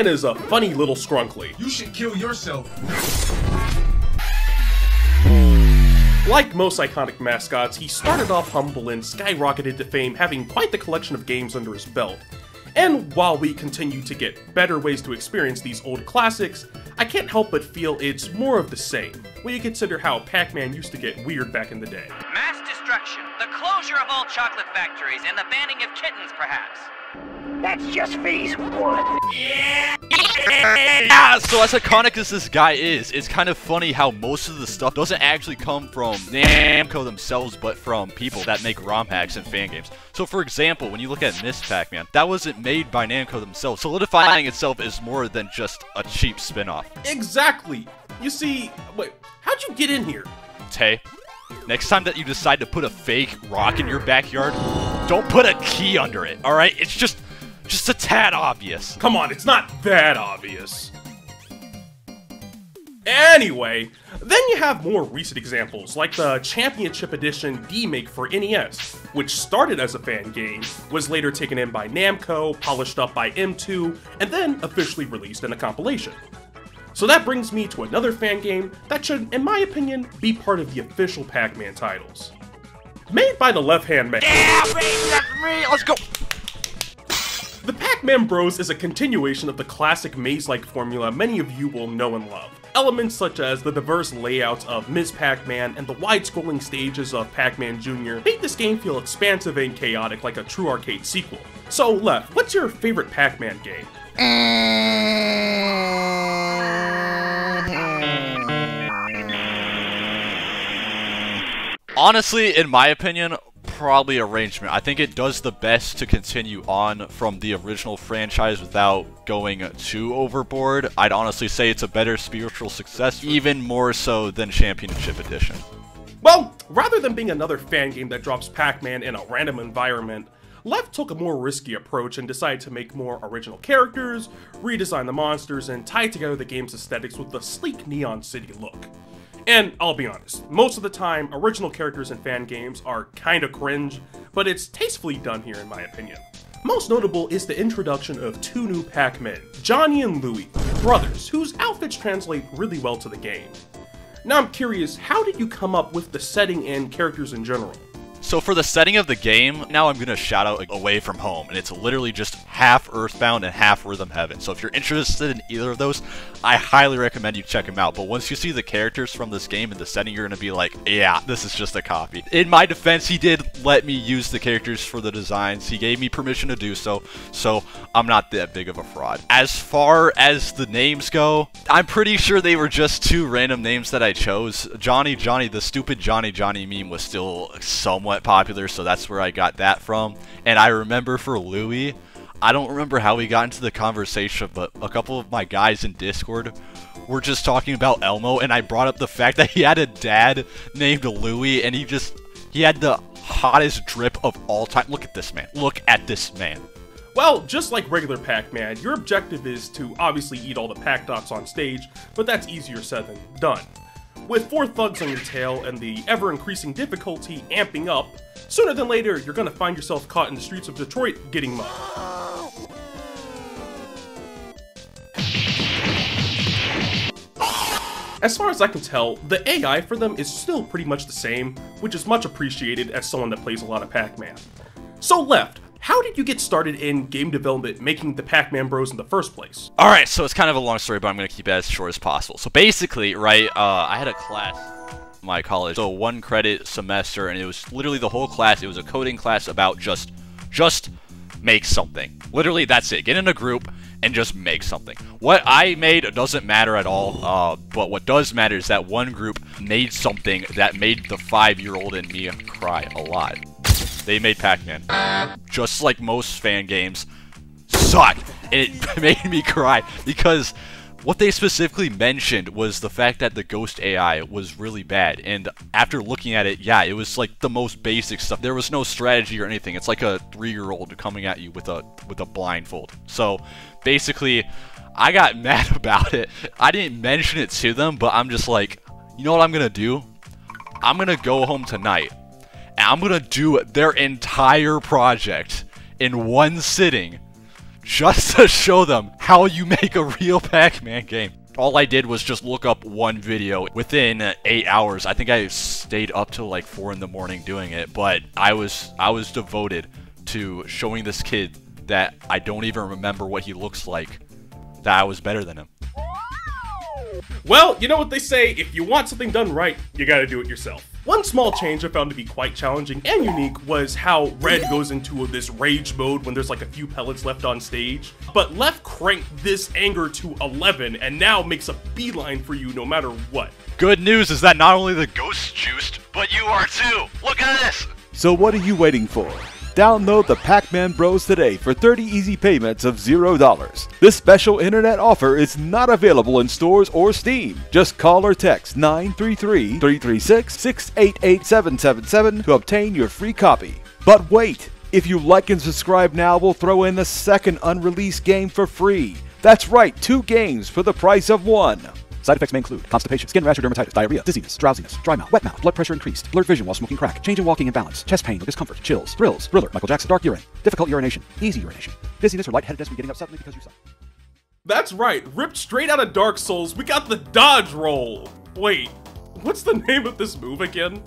Pac-Man is a funny little scrunkly. You should kill yourself. Like most iconic mascots, he started off humble and skyrocketed to fame having quite the collection of games under his belt. And while we continue to get better ways to experience these old classics, I can't help but feel it's more of the same, when you consider how Pac-Man used to get weird back in the day. Mass destruction, the closure of all chocolate factories, and the banning of kittens, perhaps. That's just phase one. Yeah, so as iconic as this guy is, it's kind of funny how most of the stuff doesn't actually come from Namco themselves, but from people that make ROM hacks and fan games. So for example, when you look at Ms. Pac-Man, that wasn't made by Namco themselves, solidifying itself is more than just a cheap spin-off. Exactly! You see, wait, how'd you get in here? Tay, next time that you decide to put a fake rock in your backyard, don't put a key under it, alright? It's just just a tad obvious. Come on, it's not that obvious. Anyway, then you have more recent examples, like the Championship Edition D-Make for NES, which started as a fan game, was later taken in by Namco, polished up by M2, and then officially released in a compilation. So that brings me to another fan game that should, in my opinion, be part of the official Pac-Man titles. Made by the Left Hand Man. Yeah, baby, that's me! Let's go! Pac-Man Bros is a continuation of the classic maze-like formula many of you will know and love. Elements such as the diverse layouts of Ms. Pac-Man and the wide-scrolling stages of Pac-Man Jr. make this game feel expansive and chaotic like a true arcade sequel. So, Left, what's your favorite Pac-Man game? Honestly, in my opinion, probably arrangement. I think it does the best to continue on from the original franchise without going too overboard. I'd honestly say it's a better spiritual success, even more so than Championship Edition. Well, rather than being another fan game that drops Pac-Man in a random environment, Left took a more risky approach and decided to make more original characters, redesign the monsters, and tie together the game's aesthetics with the sleek Neon City look. And I'll be honest, most of the time, original characters in fan games are kinda cringe, but it's tastefully done here in my opinion. Most notable is the introduction of two new Pac-Men, Johnny and Louie, brothers, whose outfits translate really well to the game. Now I'm curious, how did you come up with the setting and characters in general? So for the setting of the game, now I'm going to shout out Away From Home, and it's literally just half Earthbound and half Rhythm Heaven. So if you're interested in either of those, I highly recommend you check them out. But once you see the characters from this game and the setting, you're going to be like, yeah, this is just a copy. In my defense, he did let me use the characters for the designs. He gave me permission to do so, so I'm not that big of a fraud. As far as the names go, I'm pretty sure they were just two random names that I chose. Johnny Johnny, the stupid Johnny Johnny meme was still somewhat popular, so that's where I got that from. And I remember for Louie, I don't remember how we got into the conversation, but a couple of my guys in Discord were just talking about Elmo, and I brought up the fact that he had a dad named Louie, and he just, he had the hottest drip of all time. Look at this man. Look at this man. Well, just like regular Pac-Man, your objective is to obviously eat all the Pac Dots on stage, but that's easier said than done. With four thugs on your tail and the ever-increasing difficulty amping up, sooner than later you're gonna find yourself caught in the streets of Detroit getting mugged. As far as I can tell, the AI for them is still pretty much the same, which is much appreciated as someone that plays a lot of Pac-Man. So Left, how did you get started in game development making the Pac-Man Bros in the first place? Alright, so it's kind of a long story, but I'm going to keep it as short as possible. So basically, right, uh, I had a class in my college, so one credit semester, and it was literally the whole class, it was a coding class about just, just make something. Literally, that's it. Get in a group and just make something. What I made doesn't matter at all, uh, but what does matter is that one group made something that made the five-year-old in me cry a lot. They made Pac-Man. Just like most fan games, suck. And it made me cry because what they specifically mentioned was the fact that the ghost AI was really bad. And after looking at it, yeah, it was like the most basic stuff. There was no strategy or anything. It's like a three-year-old coming at you with a with a blindfold. So basically, I got mad about it. I didn't mention it to them, but I'm just like, you know what I'm gonna do? I'm gonna go home tonight I'm gonna do their entire project in one sitting just to show them how you make a real Pac-Man game. All I did was just look up one video within eight hours. I think I stayed up till like four in the morning doing it, but I was I was devoted to showing this kid that I don't even remember what he looks like, that I was better than him. Well, you know what they say, if you want something done right, you gotta do it yourself. One small change I found to be quite challenging and unique was how Red goes into this rage mode when there's like a few pellets left on stage. But Left cranked this anger to 11 and now makes a beeline for you no matter what. Good news is that not only the ghost juiced, but you are too! Look at this! So what are you waiting for? Download the Pac-Man Bros today for 30 easy payments of $0. This special internet offer is not available in stores or Steam. Just call or text 933-336-688-777 to obtain your free copy. But wait! If you like and subscribe now, we'll throw in the second unreleased game for free. That's right, two games for the price of one. Side effects may include constipation, skin rash or dermatitis, diarrhea, dizziness, drowsiness, dry mouth, wet mouth, blood pressure increased, blurred vision while smoking crack, change in walking and balance, chest pain or discomfort, chills, thrills, thriller, Michael Jackson, dark urine, difficult urination, easy urination, dizziness or lightheadedness when getting up suddenly because you suck. That's right, ripped straight out of Dark Souls, we got the dodge roll! Wait, what's the name of this move again?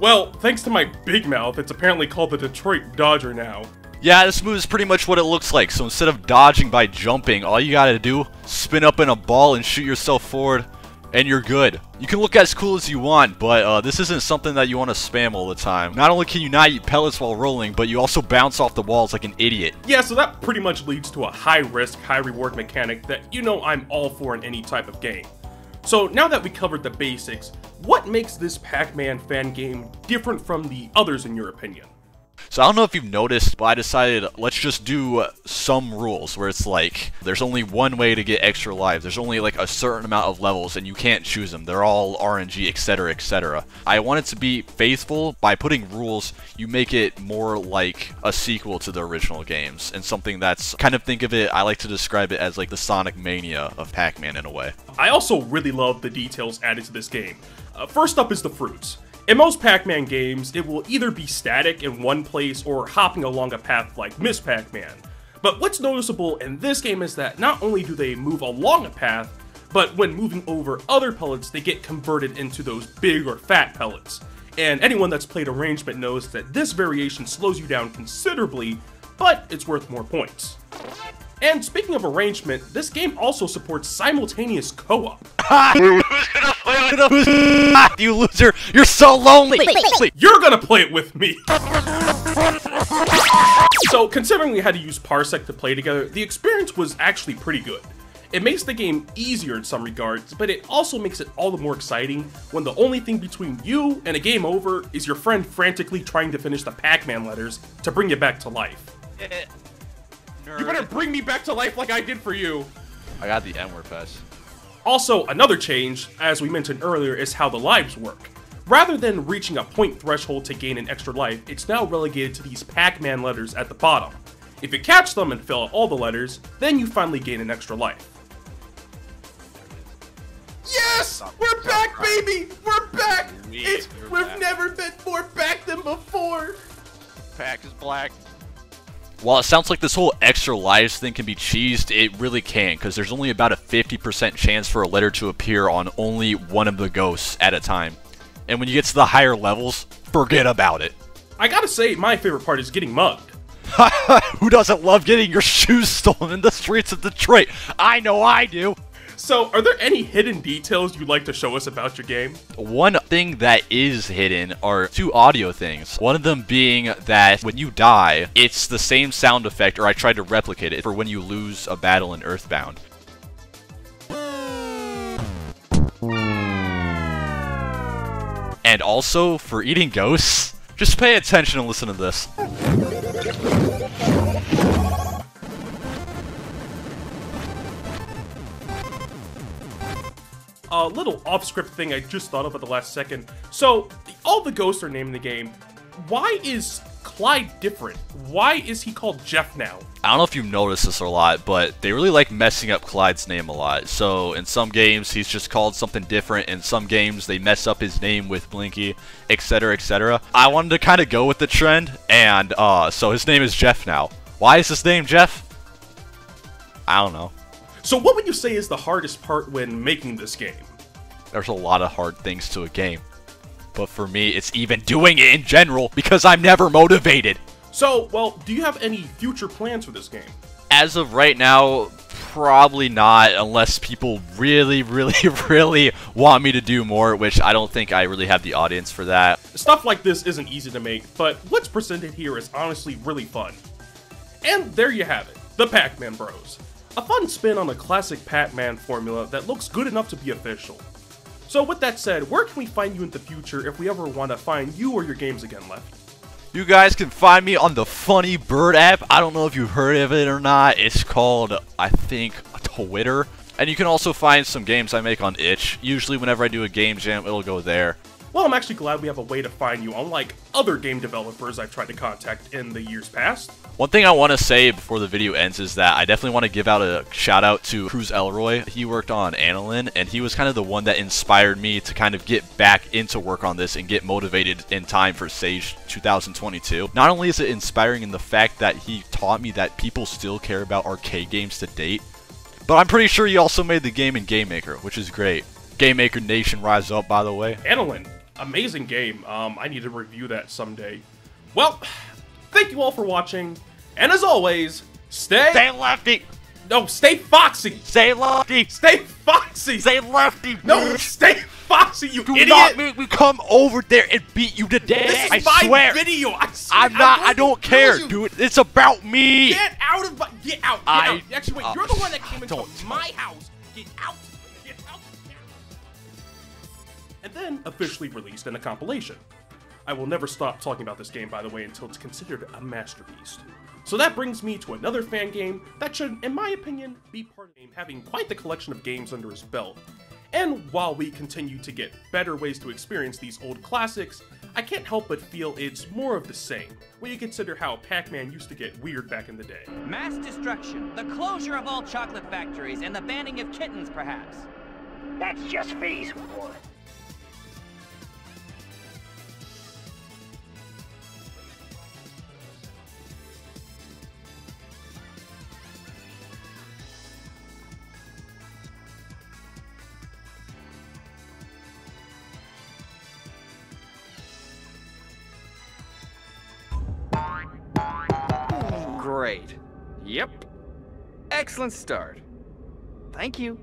Well, thanks to my big mouth, it's apparently called the Detroit Dodger now. Yeah, this move is pretty much what it looks like. So instead of dodging by jumping, all you gotta do, spin up in a ball and shoot yourself forward, and you're good. You can look as cool as you want, but uh, this isn't something that you want to spam all the time. Not only can you not eat pellets while rolling, but you also bounce off the walls like an idiot. Yeah, so that pretty much leads to a high risk, high reward mechanic that you know I'm all for in any type of game. So now that we covered the basics, what makes this Pac-Man fan game different from the others in your opinion? So I don't know if you've noticed, but I decided let's just do some rules where it's like there's only one way to get extra lives. There's only like a certain amount of levels and you can't choose them. They're all RNG, etc., etc. I wanted to be faithful by putting rules. You make it more like a sequel to the original games and something that's kind of think of it. I like to describe it as like the Sonic Mania of Pac-Man in a way. I also really love the details added to this game. Uh, first up is the fruits. In most Pac-Man games, it will either be static in one place or hopping along a path like Ms. Pac-Man. But what's noticeable in this game is that not only do they move along a path, but when moving over other pellets, they get converted into those big or fat pellets. And anyone that's played Arrangement knows that this variation slows you down considerably, but it's worth more points. And speaking of arrangement, this game also supports simultaneous co-op. Who's gonna play with you loser! You're so lonely! You're gonna play it with me! so, considering we had to use Parsec to play together, the experience was actually pretty good. It makes the game easier in some regards, but it also makes it all the more exciting when the only thing between you and a game over is your friend frantically trying to finish the Pac-Man letters to bring you back to life. Eh, You better bring me back to life like I did for you! I got the N-word pass. Also, another change, as we mentioned earlier, is how the lives work. Rather than reaching a point threshold to gain an extra life, it's now relegated to these Pac-Man letters at the bottom. If you catch them and fill out all the letters, then you finally gain an extra life. Yes! We're back, baby! We're back! It's, we've never been more back than before! Pack is black. While it sounds like this whole extra lives thing can be cheesed, it really can't, because there's only about a 50% chance for a letter to appear on only one of the ghosts at a time. And when you get to the higher levels, forget about it. I gotta say, my favorite part is getting mugged. Who doesn't love getting your shoes stolen in the streets of Detroit? I know I do! So, are there any hidden details you'd like to show us about your game? One thing that is hidden are two audio things. One of them being that when you die, it's the same sound effect, or I tried to replicate it, for when you lose a battle in Earthbound. And also, for eating ghosts, just pay attention and listen to this. A little off-script thing I just thought of at the last second. So, all the ghosts are named in the game. Why is Clyde different? Why is he called Jeff now? I don't know if you've noticed this a lot, but they really like messing up Clyde's name a lot. So in some games, he's just called something different. In some games, they mess up his name with Blinky, etc., etc. I wanted to kind of go with the trend, and uh, so his name is Jeff now. Why is his name Jeff? I don't know. So, what would you say is the hardest part when making this game? There's a lot of hard things to a game. But for me, it's even doing it in general because I'm never motivated. So, well, do you have any future plans for this game? As of right now, probably not unless people really, really, really want me to do more, which I don't think I really have the audience for that. Stuff like this isn't easy to make, but what's presented here is honestly really fun. And there you have it, the Pac-Man Bros. A fun spin on the classic Pac-Man formula that looks good enough to be official. So with that said, where can we find you in the future if we ever want to find you or your games again left? You guys can find me on the Funny Bird app. I don't know if you've heard of it or not. It's called, I think, Twitter. And you can also find some games I make on Itch. Usually whenever I do a game jam, it'll go there. Well, I'm actually glad we have a way to find you, unlike other game developers I've tried to contact in the years past. One thing I want to say before the video ends is that I definitely want to give out a shout out to Cruz Elroy. He worked on Anilin, and he was kind of the one that inspired me to kind of get back into work on this and get motivated in time for Sage 2022. Not only is it inspiring in the fact that he taught me that people still care about arcade games to date, but I'm pretty sure he also made the game in Game Maker, which is great. Game Maker Nation rise up, by the way. Anilin, amazing game. Um, I need to review that someday. Well, thank you all for watching, and as always, stay. Stay lefty! No, stay foxy. Stay lefty! Stay foxy. Stay lefty! no, stay foxy, you Do idiot. not make me come over there and beat you to death. this is I my swear. video. I swear. I'm not. I don't care, you. dude. It's about me. Get out of my. Get out. Get I- out. Actually, wait. uh, You're the one that came into my house. Get out. And then officially released in a compilation. I will never stop talking about this game, by the way, until it's considered a masterpiece. So that brings me to another fan game that should, in my opinion, be part of the game, having quite the collection of games under his belt. And while we continue to get better ways to experience these old classics, I can't help but feel it's more of the same, when you consider how Pac-Man used to get weird back in the day. Mass destruction, the closure of all chocolate factories, and the banning of kittens, perhaps. That's just phase one. Great. Yep. Excellent start. Thank you.